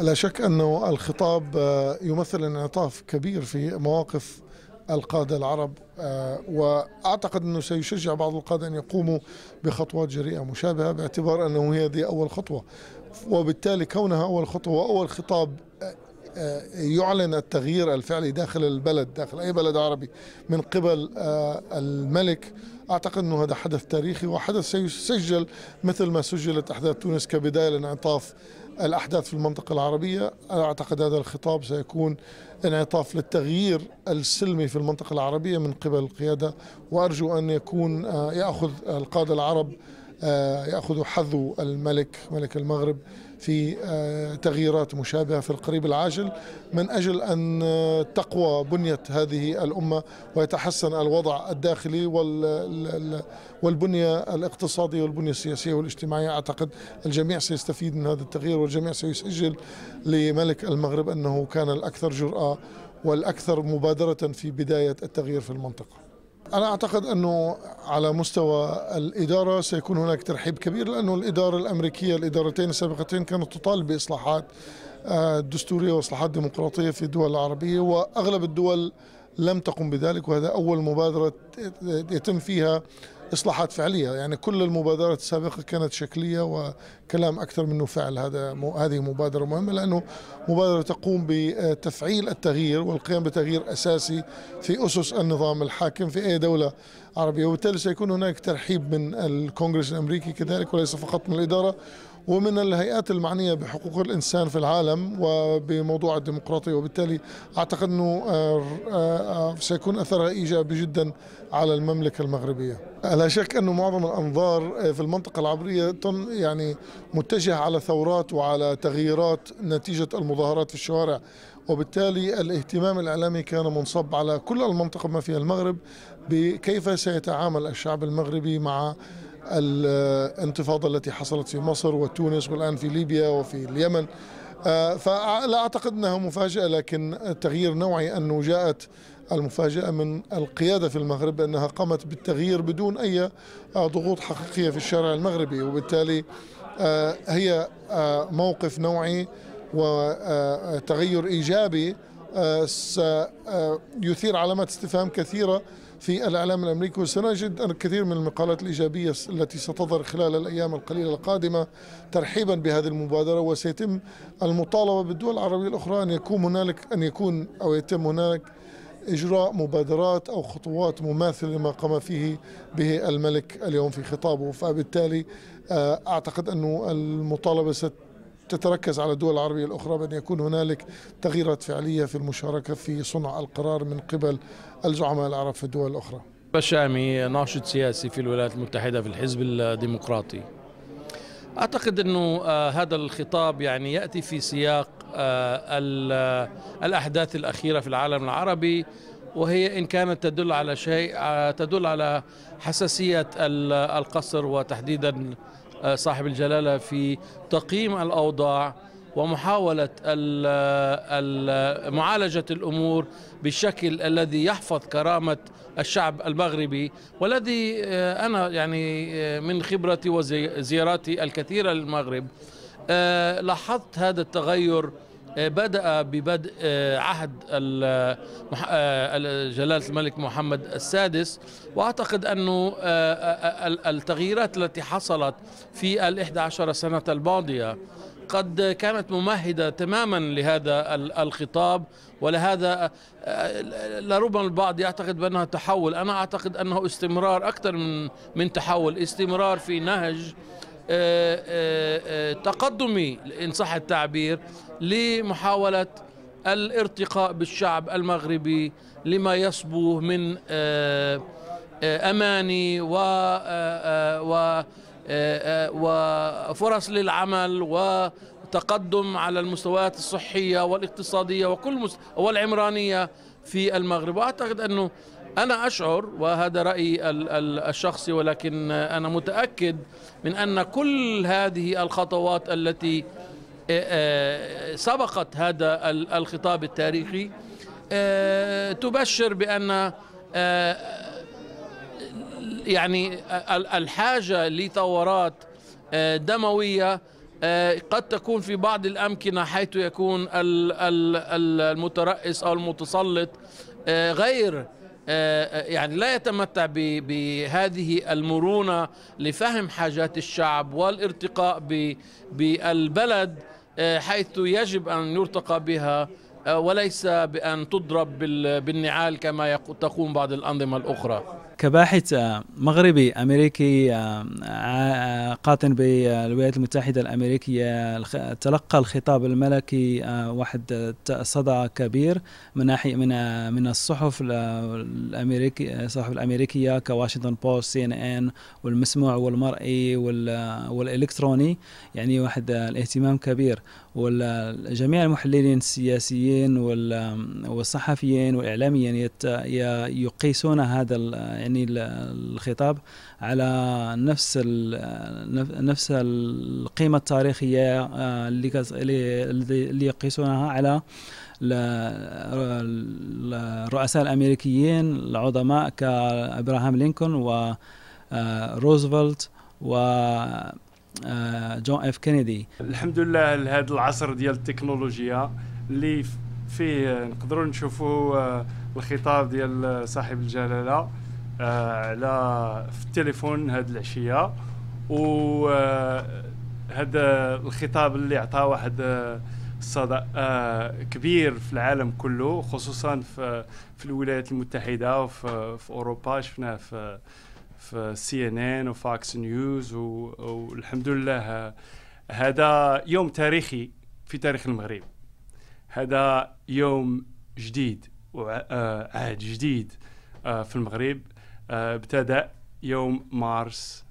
لا شك أنه الخطاب يمثل انعطاف كبير في مواقف القادة العرب وأعتقد أنه سيشجع بعض القادة أن يقوموا بخطوات جريئة مشابهة باعتبار أنه هي دي أول خطوة. وبالتالي كونها أول خطوة وأول خطاب يعلن التغيير الفعلي داخل البلد داخل أي بلد عربي من قبل الملك أعتقد أنه هذا حدث تاريخي وحدث سيسجل مثل ما سجلت أحداث تونس كبداية لانعطاف الأحداث في المنطقة العربية. أعتقد هذا الخطاب سيكون انعطاف للتغيير السلمي في المنطقة العربية من قبل القيادة. وأرجو أن يكون يأخذ القادة العرب يأخذ حظو الملك ملك المغرب في تغييرات مشابهة في القريب العاجل من أجل أن تقوى بنية هذه الأمة ويتحسن الوضع الداخلي والبنية الاقتصادية والبنية السياسية والاجتماعية. أعتقد الجميع سيستفيد من هذا التغيير والجميع سيسجل لملك المغرب أنه كان الأكثر جرأة والأكثر مبادرة في بداية التغيير في المنطقة. أنا أعتقد أنه على مستوى الإدارة سيكون هناك ترحيب كبير لأنه الإدارة الأمريكية الإدارتين السابقتين كانت تطالب بإصلاحات دستورية وإصلاحات ديمقراطية في الدول العربية وأغلب الدول لم تقم بذلك وهذا أول مبادرة يتم فيها إصلاحات فعلية. يعني كل المبادرات السابقة كانت شكلية وكلام أكثر منه فعل. هذا هذه مبادرة مهمة لأنه مبادرة تقوم بتفعيل التغيير والقيام بتغيير أساسي في أسس النظام الحاكم في أي دولة عربية. وبالتالي سيكون هناك ترحيب من الكونغرس الأمريكي كذلك وليس فقط من الإدارة ومن الهيئات المعنية بحقوق الإنسان في العالم وبموضوع الديمقراطية وبالتالي أعتقد أنه سيكون أثرها إيجابي جدا على المملكة المغربية. لا شك انه معظم الأنظار في المنطقة العربيه يعني متجهة على ثورات وعلى تغييرات نتيجة المظاهرات في الشوارع وبالتالي الاهتمام الإعلامي كان منصب على كل المنطقة ما فيها المغرب بكيف سيتعامل الشعب المغربي مع الانتفاضة التي حصلت في مصر وتونس والآن في ليبيا وفي اليمن. فلا أعتقد أنها مفاجأة لكن تغيير نوعي أنه جاءت المفاجأة من القيادة في المغرب بأنها قامت بالتغيير بدون أي ضغوط حقيقية في الشارع المغربي. وبالتالي هي موقف نوعي وتغير إيجابي سيثير علامات استفهام كثيرة في الإعلام الأمريكي وسنجد الكثير من المقالات الإيجابية التي ستظهر خلال الأيام القليلة القادمة ترحيبا بهذه المبادرة وسيتم المطالبة بالدول العربية الأخرى أن يكون هنالك أن يكون أو يتم هناك إجراء مبادرات أو خطوات مماثلة لما قام فيه به الملك اليوم في خطابه. فبالتالي أعتقد أن المطالبة ست تتركز على الدول العربية الأخرى بأن يكون هنالك تغييرات فعلية في المشاركة في صنع القرار من قبل الزعماء العرب في الدول الأخرى. بشامي ناشط سياسي في الولايات المتحدة في الحزب الديمقراطي. أعتقد أنه هذا الخطاب يعني يأتي في سياق الأحداث الأخيرة في العالم العربي وهي إن كانت تدل على شيء تدل على حساسية القصر وتحديدا صاحب الجلالة في تقييم الأوضاع ومحاولة معالجة الأمور بالشكل الذي يحفظ كرامة الشعب المغربي والذي أنا يعني من خبرتي وزياراتي الكثيرة للمغرب لاحظت هذا التغير بدأ ببدء عهد جلالة الملك محمد السادس. وأعتقد أنه التغييرات التي حصلت في الإحدى عشر سنة الماضية قد كانت ممهدة تماما لهذا الخطاب. ولهذا لربما البعض يعتقد بأنها تحول. أنا أعتقد أنه استمرار أكثر من من تحول. استمرار في نهج تقدمي إن صح التعبير لمحاولة الارتقاء بالشعب المغربي لما يصبو من أماني و وفرص للعمل وتقدم على المستويات الصحية والاقتصادية وكل. والعمرانية في المغرب وأعتقد أنه أنا أشعر وهذا رأيي الشخصي ولكن أنا متأكد من أن كل هذه الخطوات التي سبقت هذا الخطاب التاريخي تبشر بأن يعني الحاجة لثورات دموية قد تكون في بعض الأمكنة حيث يكون المترأس أو المتسلط غير يعني لا يتمتع بهذه المرونة لفهم حاجات الشعب والارتقاء بالبلد حيث يجب أن يرتقى بها وليس بأن تضرب بالنعال كما تقوم بعض الأنظمة الأخرى. كباحث آه، مغربي أمريكي آه، آه، قاطن بالولايات المتحدة الأمريكية تلقى الخطاب الملكي واحد صدى كبير من ناحية من من الصحف الامريكي الصحف الأمريكية كواشنطن بوست CNN والمسموع والمرئي والإلكتروني يعني واحد الاهتمام كبير. وجميع المحللين السياسيين والصحفيين والإعلاميين يقيسون هذا يعني الخطاب على نفس نفس القيمة التاريخية آه، اللي يقيسونها على الرؤساء الأمريكيين العظماء كأبراهام لينكولن وروزفلت آه، و آه، جون إف كينيدي. الحمد لله لهذا العصر ديال التكنولوجيا اللي فيه نقدروا نشوفوا الخطاب ديال صاحب الجلالة. على في التليفون هاد العشية. و آه، هذا الخطاب اللي عطاه واحد آه، كبير في العالم كله خصوصا في في الولايات المتحدة وفي في أوروبا شفناه في في CNN و Fox News والحمد لله هذا يوم تاريخي في تاريخ المغرب. هذا يوم جديد وعهد جديد في المغرب. آه، ابتدأ يوم مارس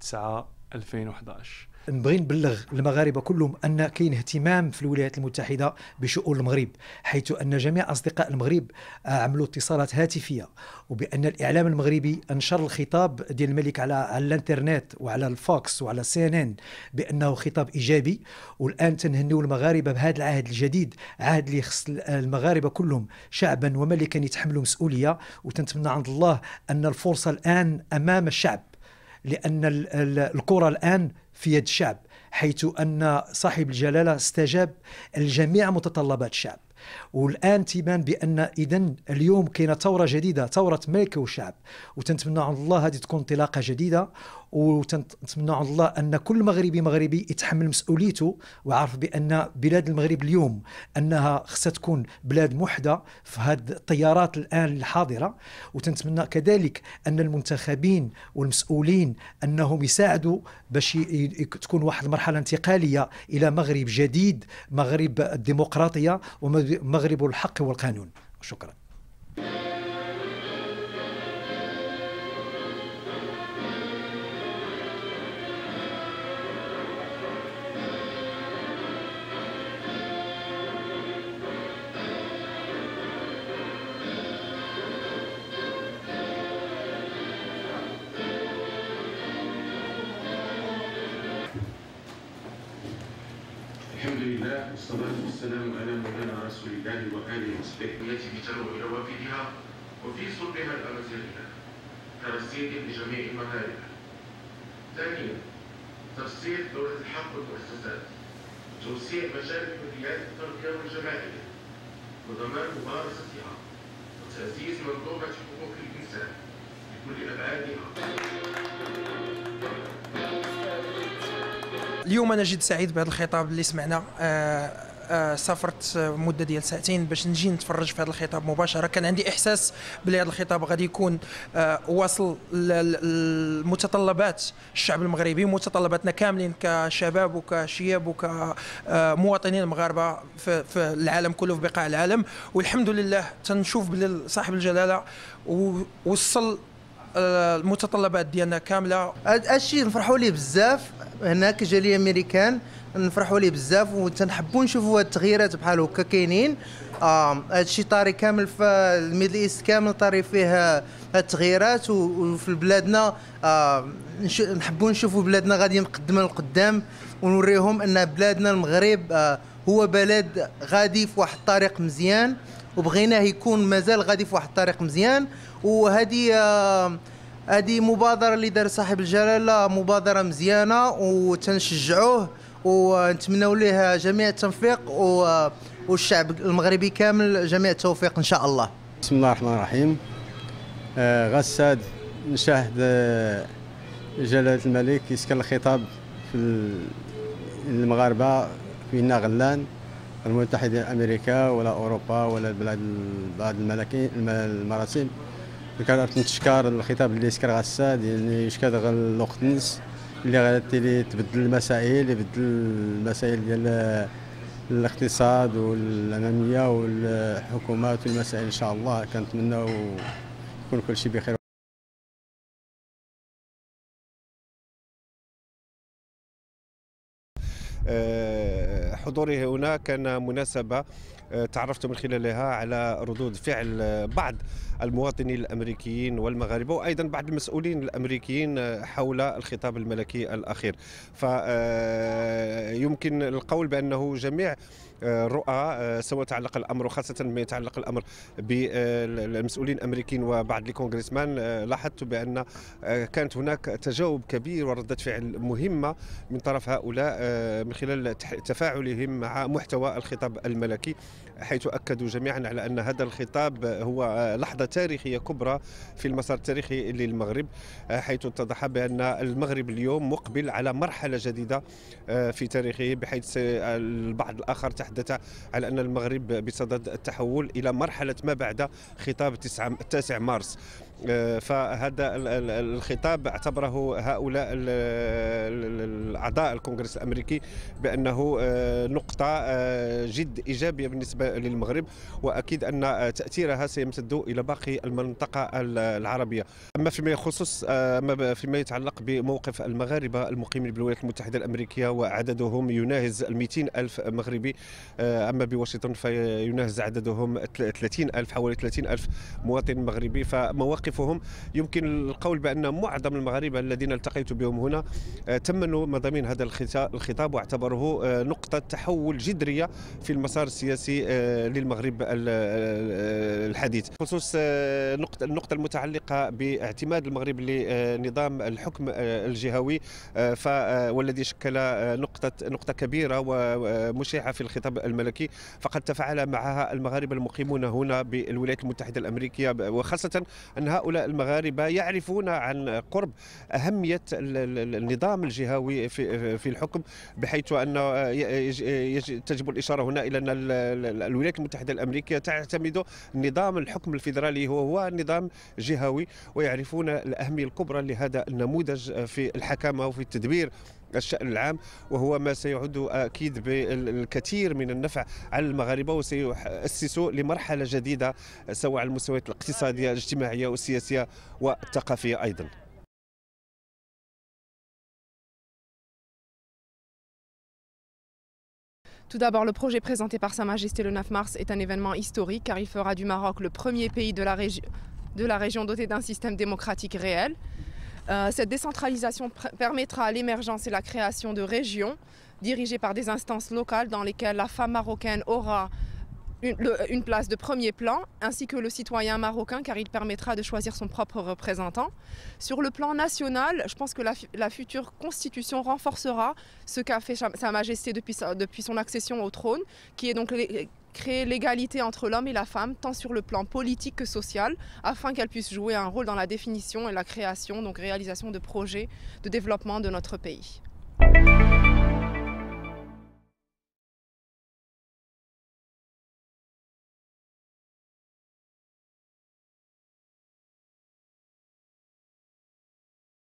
9 2011 نبغي نبلغ المغاربة كلهم أن كاين اهتمام في الولايات المتحدة بشؤون المغرب حيث أن جميع أصدقاء المغرب آه، عملوا اتصالات هاتفية وبأن الإعلام المغربي أنشر الخطاب ديال الملك على على الانترنت وعلى Fox وعلى CNN بأنه خطاب إيجابي. والآن تنهنيو المغاربة بهذا العهد الجديد عهد اللي يخص المغاربة كلهم شعبا وملكا يتحملوا مسؤولية. وتنتمنى عند الله أن الفرصة الآن أمام الشعب لأن الكرة الآن في يد الشعب حيث أن صاحب الجلالة استجاب لجميع متطلبات الشعب والآن تيبان بأن اذا اليوم كاينة ثورة جديدة ثورة ملكه وشعب وتنتمنى عند الله هذه تكون انطلاقة جديدة. ونتمنى على الله أن كل مغربي مغربي يتحمل مسؤوليته ويعرف بأن بلاد المغرب اليوم أنها خصها تكون بلاد موحدة في هذه التيارات الآن الحاضرة. وتنتمنى كذلك أن المنتخبين والمسؤولين أنهم يساعدوا باش تكون واحد المرحلة انتقالية إلى مغرب جديد مغرب الديمقراطية ومغرب الحق والقانون. شكرا. والسلام على مولانا رسول الله وآله وصحبه التي بتنوع روافدها وفي صلبها الأمازيغية كرصيد لجميع المغاربة. ثانيا تفسير دورة الحق والمؤسسات توسيع مجال حريات التربية والجماعية. وضمان ممارستها وتعزيز منظومة حقوق الإنسان بكل أبعادها. اليوم أنا جد سعيد بهذا الخطاب اللي سمعنا. آه، سافرت مدة ديال ساعتين باش نجي نتفرج في هذا الخطاب مباشرة. كان عندي إحساس بلي هذا الخطاب غادي يكون آه، واصل لمتطلبات الشعب المغربي ومتطلباتنا كاملين كشباب وكشياب وكمواطنين مغاربة في, العالم كله في بقاع العالم. والحمد لله تنشوف بلي صاحب الجلالة وصل المتطلبات ديالنا كاملة. هذا الشيء نفرحوا ليه بزاف. هنا كجاليه أمريكان نفرحوا ليه بزاف وتنحبوا نشوفوا هاد التغييرات بحال هكا كاينين. هذا الشيء طاري كامل في ال Middle East كامل طاري فيه التغييرات وفي بلادنا نحبوا نشوفوا بلادنا غادي نقدم للقدام ونوريهم أن بلادنا المغرب هو بلد غادي في واحد الطريق مزيان وبغيناه يكون مازال غادي في واحد الطريق مزيان. وهذه هذه مبادرة اللي دار صاحب الجلالة مبادرة مزيانة وتنشجعوه ونتمنوا ليه جميع التوفيق والشعب المغربي كامل جميع التوفيق إن شاء الله. بسم الله الرحمن الرحيم. آه غساد نشاهد آه جلالة الملك يسكن الخطاب في المغاربة فينا غلان المتحدة أمريكا ولا أوروبا ولا البلاد بعض الملاكين المراسم كانت نتشكر الخطاب اللي سكر غساد يعني يشكر الوقت نس. اللي غادي تبدل المسائل يبدل المسائل ديال الاقتصاد والاماميه والحكومات والمسائل إن شاء الله. كنتمنى يكون كل شيء بخير. آه، حضوري هنا كان مناسبة آه، تعرفت من خلالها على ردود فعل بعض المواطنين الأمريكيين والمغاربة وأيضا بعض المسؤولين الأمريكيين آه، حول الخطاب الملكي الأخير. فيمكن القول بأنه جميع رؤى سواء تعلق الأمر وخاصة ما يتعلق الأمر بالمسؤولين الأمريكيين وبعض الكونغرسمان لاحظت بأن كانت هناك تجاوب كبير وردة فعل مهمة من طرف هؤلاء من خلال تفاعلهم مع محتوى الخطاب الملكي حيث أكدوا جميعا على أن هذا الخطاب هو لحظة تاريخية كبرى في المسار التاريخي للمغرب حيث اتضح بأن المغرب اليوم مقبل على مرحلة جديدة في تاريخه بحيث البعض الآخر تحدث على أن المغرب بصدد التحول إلى مرحلة ما بعد خطاب 9 مارس. آه، فهذا الخطاب اعتبره هؤلاء الأعضاء الكونغرس الأمريكي بأنه آه، نقطة آه، جد إيجابية بالنسبة للمغرب وأكيد أن تأثيرها سيمتد إلى باقي المنطقة العربية. أما فيما يخص أما فيما يتعلق بموقف المغاربة المقيمين بالولايات المتحدة الأمريكية وعددهم يناهز ال 200 ألف مغربي أما بواشنطن فيناهز عددهم 30 ألف حوالي 30 ألف مواطن مغربي فمواقف موقفهم. يمكن القول بأن معظم المغاربة الذين التقيت بهم هنا آه، تمنوا مضامين هذا الخطاب واعتبروه آه، نقطة تحول جذرية في المسار السياسي آه، للمغرب الحديث. خصوص النقطة المتعلقة باعتماد المغرب لنظام الحكم الجهوي. والذي شكل نقطة نقطة كبيرة ومشيعه في الخطاب الملكي. فقد تفاعل معها المغاربة المقيمون هنا بالولايات المتحدة الأمريكية وخاصة انها هؤلاء المغاربة يعرفون عن قرب أهمية النظام الجهوي في الحكم بحيث أن تجب الإشارة هنا إلى أن الولايات المتحدة الأمريكية تعتمد نظام الحكم الفيدرالي هو هو نظام جهوي ويعرفون الأهمية الكبرى لهذا النموذج في الحكامة وفي التدبير الشأن العام وهو ما سيعد أكيد بالكثير من النفع على المغاربة وسيؤسس لمرحلة جديدة سواء على المستويات الاقتصادية الاجتماعية والسياسية والثقافية أيضا. Tout d'abord, le projet présenté par Sa Majesté le 9 mars est un événement historique car il fera du Maroc le premier pays de la, région doté d'un système démocratique réel. Euh, cette décentralisation permettra l'émergence et la création de régions dirigées par des instances locales dans lesquelles la femme marocaine aura une, place de premier plan, ainsi que le citoyen marocain, car il permettra de choisir son propre représentant. Sur le plan national, je pense que la, future constitution renforcera ce qu'a fait Sa Majesté depuis, depuis, son accession au trône, qui est donc créer l'égalité entre l'homme et la femme, tant sur le plan politique que social, afin qu'elle puisse jouer un rôle dans la définition et la création, donc réalisation de projets de développement de notre pays.